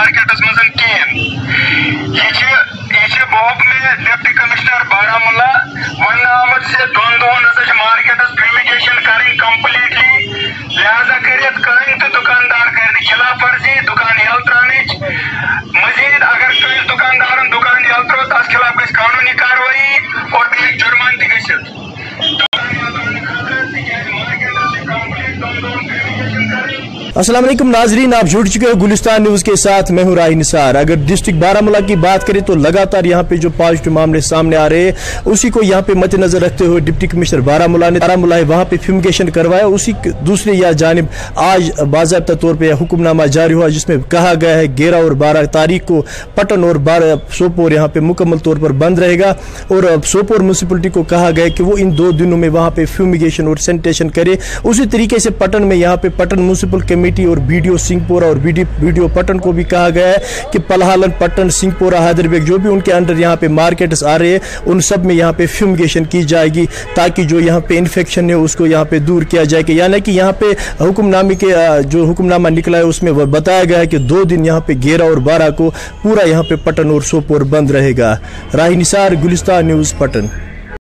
मज कहें असलम नाजरीन, आप जुड़ चुके हो गुलिस्तान न्यूज़ के साथ। मैं हूँ राही निसार। अगर डिस्ट्रिक्ट बारामूला की बात करें तो लगातार यहाँ पे जो पॉजिटिव मामले सामने आ रहे हैं, उसी को यहाँ पे मद्देनजर रखते हुए डिप्टी कमिश्नर बारामूला ने बारामूला वहाँ पे फ्यूमिगेशन करवाया। उसी दूसरी या जानब, आज बाबा तौर पर हुक्मनामा जारी हुआ, जिसमें कहा गया है ग्यारह और बारह तारीख को पटन और बारह सोपोर यहाँ पे मुकम्मल तौर पर बंद रहेगा। और सोपोर म्यूनसिपलिटी को कहा गया कि वो इन दो दिनों में वहाँ पे फ्यूमिगेशन और सैनिटेशन करे। उसी तरीके से पटन में यहाँ पे पटन म्यूनसिपल कमेटी और बीडीओ सिंहपुरा और बीडीओ पटन को भी कहा गया है कि पलहालन पटन सिंहपुरा हैदरबेग जो भी उनके अंडर यहाँ पे मार्केट्स आ रहे हैं, उन सब में यहाँ पे फ्यूमिगेशन की जाएगी ताकि जो यहाँ पे इन्फेक्शन है उसको यहाँ पे दूर किया जाए कि यानी कि यहाँ पे हुक्मनामे के जो हुक्मनामा निकला है उसमें बताया गया है कि दो दिन यहाँ पे ग्यारह और बारह को पूरा यहाँ पे पटन और सोपोर बंद रहेगा। राही निसार, गुलिस्तान न्यूज़ पटन